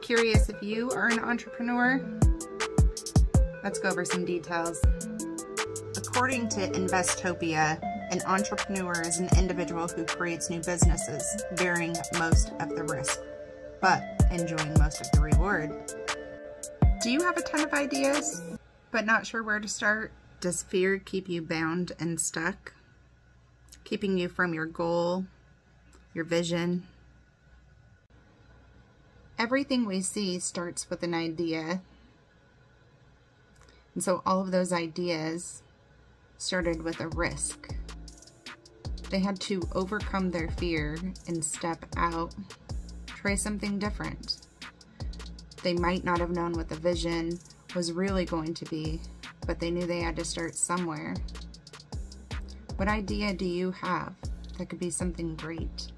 Curious if you are an entrepreneur? Let's go over some details. According to Investopedia, an entrepreneur is an individual who creates new businesses, bearing most of the risk, but enjoying most of the reward. Do you have a ton of ideas, but not sure where to start? Does fear keep you bound and stuck? Keeping you from your goal, your vision? Everything we see starts with an idea. And so all of those ideas started with a risk. They had to overcome their fear and step out, try something different. They might not have known what the vision was really going to be, but they knew they had to start somewhere. What idea do you have that could be something great?